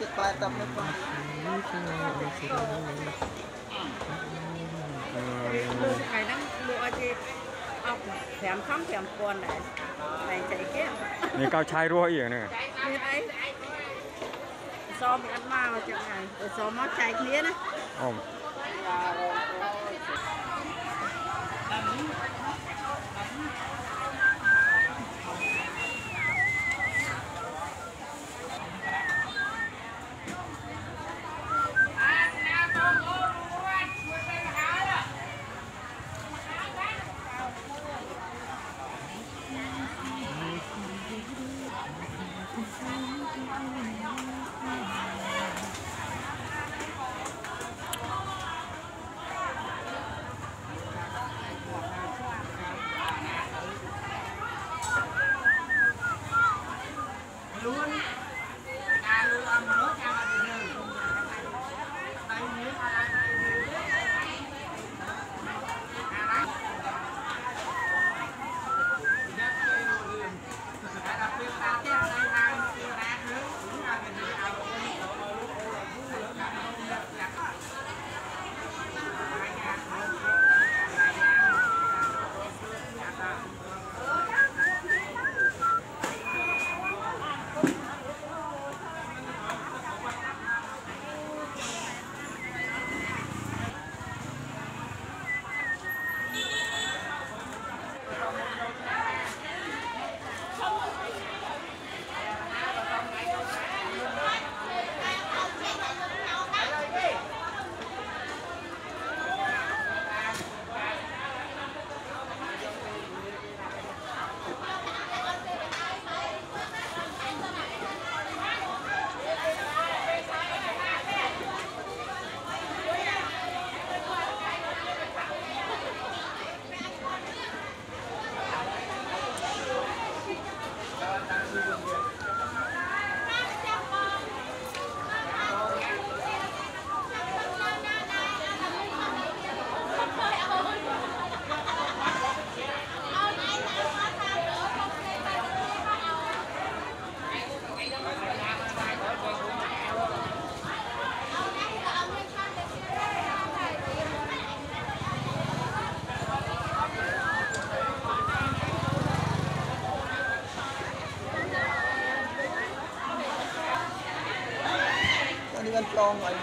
ចិត្តបែបតាមនេះបងថ្ងៃហ្នឹងលក់ឲ្យគេអប់5ខំ5000ដែរតែចៃគេនេះកៅឆាយរស់អីហ្នឹងមានអីសមអត់មកចឹងហើយទៅសមមកចែកគ្នាណាអូ នេះ ងឆ្លងហើយ